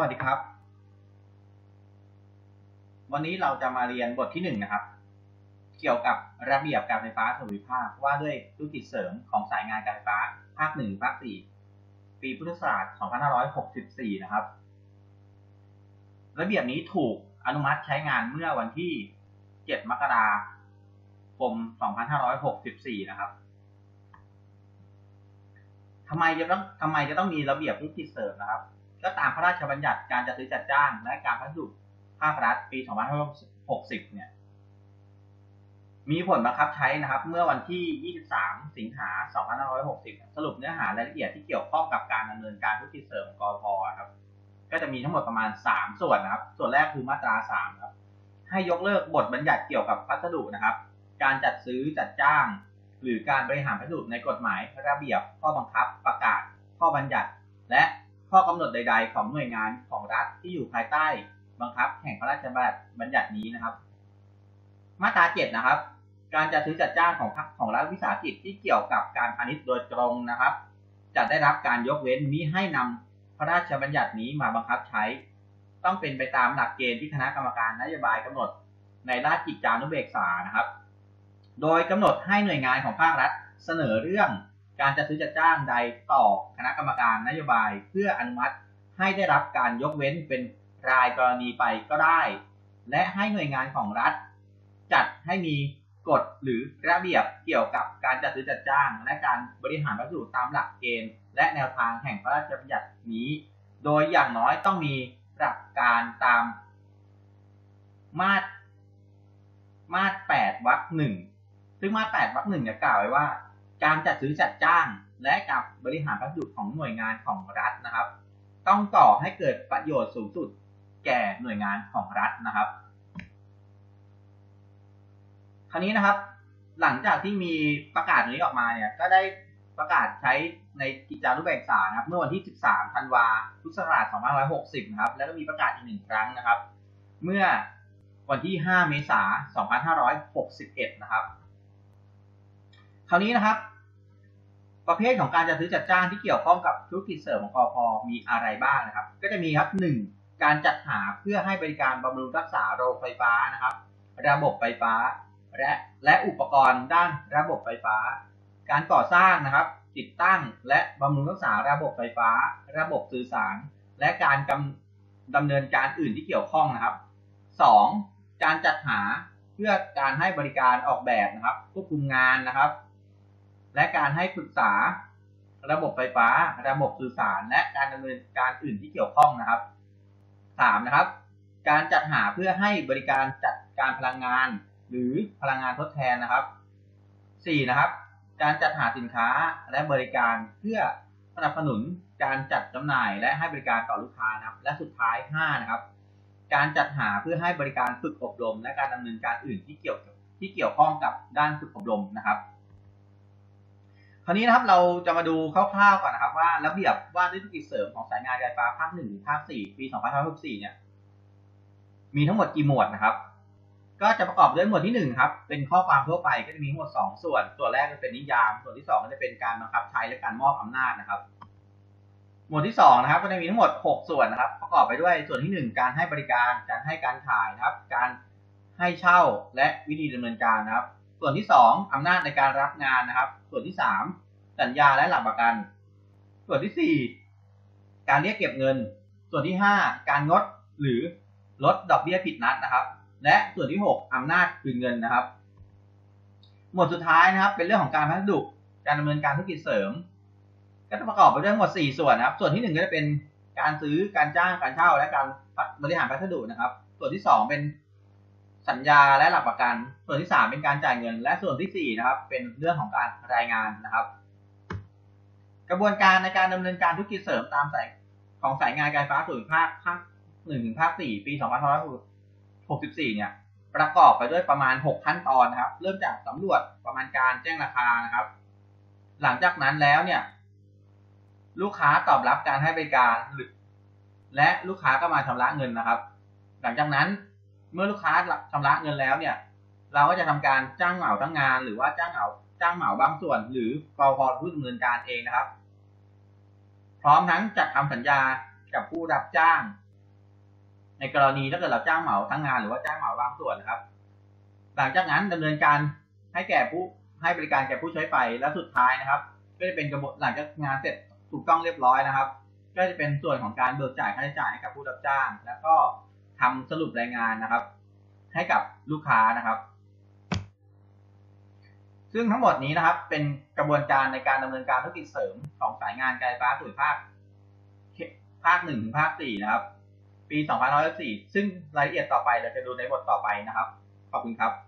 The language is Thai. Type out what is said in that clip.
วัสดีครับ วันนี้เราจะมาเรียนบทที่1นะครับ เกี่ยวกับระเบียบการไฟฟ้าส่วนภูมิภาคว่าด้วยธุรกิจเสริมของสายงานการไฟฟ้าภาค1ภาค4ปีพุทธศักราช2564 นะครับ ระเบียบนี้ถูกอนุมัติใช้งานเมื่อวันที่ 7 มกราคม 2564 นะครับทำไมจะต้องทำไมจะต้องมีระเบียบธุรกิจเสริมนะครับ ก็ตามพระราชบัญญัติการจัดซื้อจัดจ้าง และการพัสดุภาครัฐปี 2560 เนี่ย มีผลบังคับใช้นะครับ เมื่อวันที่ 23 สิงหา 2560 สรุปเนื้อหารายละเอียดที่เกี่ยวข้องกับการดำเนินการธุรกิจเสริมกอพครับ ก็จะมีทั้งหมดประมาณ 3 ส่วนนะครับ ส่วนแรกคือมาตรา 3 ครับ ให้ยกเลิกบทบัญญัติเกี่ยวกับพัสดุนะครับ การจัดซื้อจัดจ้าง หรือการบริหารพัสดุในกฎหมายระเบียบข้อบังคับประกาศข้อบัญญัติ และ ข้อกำหนดใด ๆ ของหน่วยงานของรัฐที่อยู่ภายใต้บังคับแห่งพระราชบัญญัตินี้นะครับ มาตรา7นะครับ การจัดซื้อจัดจ้างของของรัฐวิสาหกิจที่เกี่ยวกับการพาณิชย์โดยตรงนะครับ จะได้รับการยกเว้นมิให้นำพระราชบัญญัตินี้มาบังคับใช้ ต้องเป็นไปตามหลักเกณฑ์ที่คณะกรรมการนโยบายกำหนดในราชกิจจานุเบกษานะครับ โดยกำหนดให้หน่วยงานของภาครัฐเสนอเรื่อง การจัดซื้อจัดจ้างใดต่อคณะกรรมการนโยบาย เพื่ออนุมัติให้ได้รับการยกเว้นเป็นรายกรณีไปก็ได้ และให้หน่วยงานของรัฐ จัดให้มีกฎหรือระเบียบเกี่ยวกับการจัดซื้อจัดจ้าง และการบริหารวัสดุตามหลักเกณฑ์ และแนวทางแห่งพระราชบัญญัตินี้ โดยอย่างน้อยต้องมีหลักการตาม มาตรมาตรแปดวรรคหนึ่งซึ่งมาตรแปดวรรคหนึ่งเนี่ยกล่าวไว้ว่า การจัดซื้อจัดจ้าง และกับบริหารวัสดุของหน่วยงานของรัฐนะครับ ต้องก่อให้เกิดประโยชน์สูงสุดแก่หน่วยงานของรัฐนะครับ คราวนี้นะครับ หลังจากที่มีประกาศนี้ออกมาเนี่ยก็ได้ประกาศใช้ในกิจจานุเบกษานะครับ เมื่อวันที่ 13 ธันวาพุทธศักราช 2560 นะครับ แล้วก็มีประกาศอีกหนึ่งครั้งนะครับ เมื่อวันที่ 5 เมษายน 2561 นะครับ คราวนี้นะครับ ประเภทของการจัดซื้อจัดจ้างที่เกี่ยวข้องกับธุรกิจเสริมของกพมีอะไรบ้างนะครับ ก็จะมีครับ 1. การจัดหาเพื่อให้บริการบำรุงรักษาโรงไฟฟ้านะครับ ระบบไฟฟ้า และและอุปกรณ์ด้านระบบไฟฟ้า การก่อสร้างนะครับ ติดตั้งและบำรุงรักษาระบบไฟฟ้า ระบบสื่อสาร และการกำดำเนินการอื่นที่เกี่ยวข้องนะครับ 2. การจัดหาเพื่อการให้บริการออกแบบนะครับควบคุมงานนะครับ และการให้ปรึกษาระบบไฟฟ้า ระบบสื่อสาร และการดำเนินการอื่นที่เกี่ยวข้องนะครับ 3. นะครับ การจัดหาเพื่อให้บริการจัดการพลังงาน หรือพลังงานทดแทนนะครับ 4. นะครับ การจัดหาสินค้าและบริการเพื่อสนับสนุนการจัดจำหน่ายและให้บริการต่อลูกค้านะครับ และสุดท้าย 5 นะครับ การจัดหาเพื่อให้บริการฝึกอบรม และการดำเนินการอื่นที่เกี่ยวที่เกี่ยวข้องกับด้านฝึกอบรมนะครับ ราวนี้นะครับเราจะมาดูคร่าวๆก่อนนะครับ ว่าระเบียบว่าด้วยธุรกิจเสริมของสายงานการไฟฟ้าภาคหนึ่งภาคสี่ปี2564เนี่ยมีทั้งหมดกี่หมวดนะครับ ก็จะประกอบด้วยหมวดที่หนึ่งครับ เป็นข้อความทั่วไปก็จะมีทั้งหมดสองส่วน ส่วนแรกจะเป็นนิยาม ส่วนที่สองก็จะเป็นการบังคับใช้และการมอบอำนาจนะครับ หมวดที่สองนะครับก็จะมีทั้งหมดหกส่วนนะครับ ประกอบไปด้วยส่วนที่หนึ่งการให้บริการ การให้การขายนะครับ การให้เช่าและวิธีดำเนินการนะครับ ส่วนที่สองอำนาจในการรับงานนะครับ ส่วนที่สามสัญญาและหลักประกัน ส่วนที่สี่การเรียกเก็บเงิน ส่วนที่ห้าการงดหรือลดดอกเบี้ยผิดนัดนะครับ และส่วนที่6อำนาจคืนเงินนะครับ หมวดสุดท้ายนะครับ เป็นเรื่องของการพัสดุการดำเนินการธุรกิจเสริม ก็จะประกอบไปด้วยหมวด4ส่วนนะครับ ส่วนที่1ก็จะเป็นการซื้อการจ้างการเช่าและการบริหารพัสดุนะครับ ส่วนที่2เป็น สัญญาและหลักประกัน ส่วนที่ 3 เป็นการจ่ายเงิน และส่วนที่ 4 นะครับ เป็นเรื่องของการรายงานนะครับ กระบวนการในการดำเนินการธุรกิจเสริมตามสายของสายงานการฟ้าส่วนภาคภาคหนึ่งถึงภาคสี่ปีสองพันห้าร้อยหกสิบสี่เนี่ย ประกอบไปด้วยประมาณหกขั้นตอนนะครับ เริ่มจากสำรวจประมาณการแจ้งราคานะครับ หลังจากนั้นแล้วเนี่ย ลูกค้าตอบรับการให้บริการและลูกค้าก็มาชำระเงินนะครับ หลังจากนั้น เมื่อลูกค้าชำระเงินแล้วเนี่ย เราก็จะทำการจ้างเหมาทั้งงาน หรือว่าจ้างเหมาจ้างเหมาบางส่วน หรือกพผู้ดำเนินการเองนะครับ พร้อมทั้งจัดทำสัญญากับผู้รับจ้าง ในกรณีถ้าเกิดเราจ้างเหมาทั้งงานหรือว่าจ้างเหมาบางส่วนนะครับ หลังจากนั้นดำเนินการให้แก่ผู้ให้บริการแก่ผู้ใช้ไฟและสุดท้ายนะครับ ก็จะเป็นกระบวนหลังจากงานเสร็จถูกต้องเรียบร้อยนะครับ ก็จะเป็นส่วนของการเบิกจ่ายค่าใช้จ่ายให้กับผู้รับจ้าง แล้วก็ ทำสรุปรายงานนะครับ ให้กับลูกค้านะครับ ซึ่งทั้งหมดนี้นะครับ เป็นกระบวนการในการดำเนินการธุรกิจเสริมของสายงานการไฟฟ้าส่วนภาคภาคหนึ่งถึงภาคสี่นะครับ ปี2514ซึ่งรายละเอียดต่อไปเราจะดูในบทต่อไปนะครับ ขอบคุณครับ